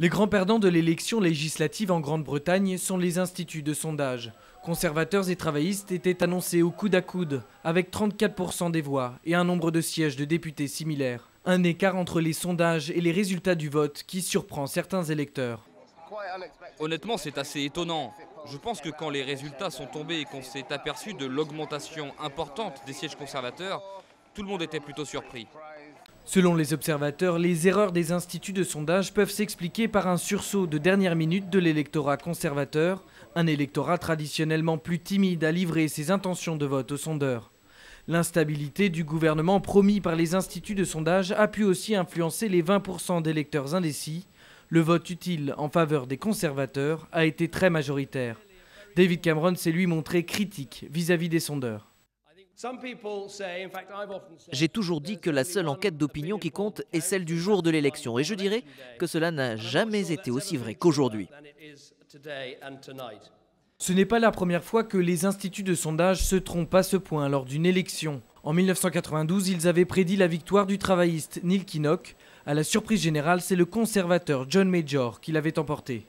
Les grands perdants de l'élection législative en Grande-Bretagne sont les instituts de sondage. Conservateurs et travaillistes étaient annoncés au coude à coude, avec 34% des voix et un nombre de sièges de députés similaires. Un écart entre les sondages et les résultats du vote qui surprend certains électeurs. Honnêtement, c'est assez étonnant. Je pense que quand les résultats sont tombés et qu'on s'est aperçu de l'augmentation importante des sièges conservateurs, tout le monde était plutôt surpris. Selon les observateurs, les erreurs des instituts de sondage peuvent s'expliquer par un sursaut de dernière minute de l'électorat conservateur, un électorat traditionnellement plus timide à livrer ses intentions de vote aux sondeurs. L'instabilité du gouvernement promis par les instituts de sondage a pu aussi influencer les 20% d'électeurs indécis. Le vote utile en faveur des conservateurs a été très majoritaire. David Cameron s'est lui montré critique vis-à-vis -vis des sondeurs. J'ai toujours dit que la seule enquête d'opinion qui compte est celle du jour de l'élection, et je dirais que cela n'a jamais été aussi vrai qu'aujourd'hui. Ce n'est pas la première fois que les instituts de sondage se trompent à ce point lors d'une élection. En 1992, ils avaient prédit la victoire du travailliste Neil Kinnock. À la surprise générale, c'est le conservateur John Major qui l'avait emporté.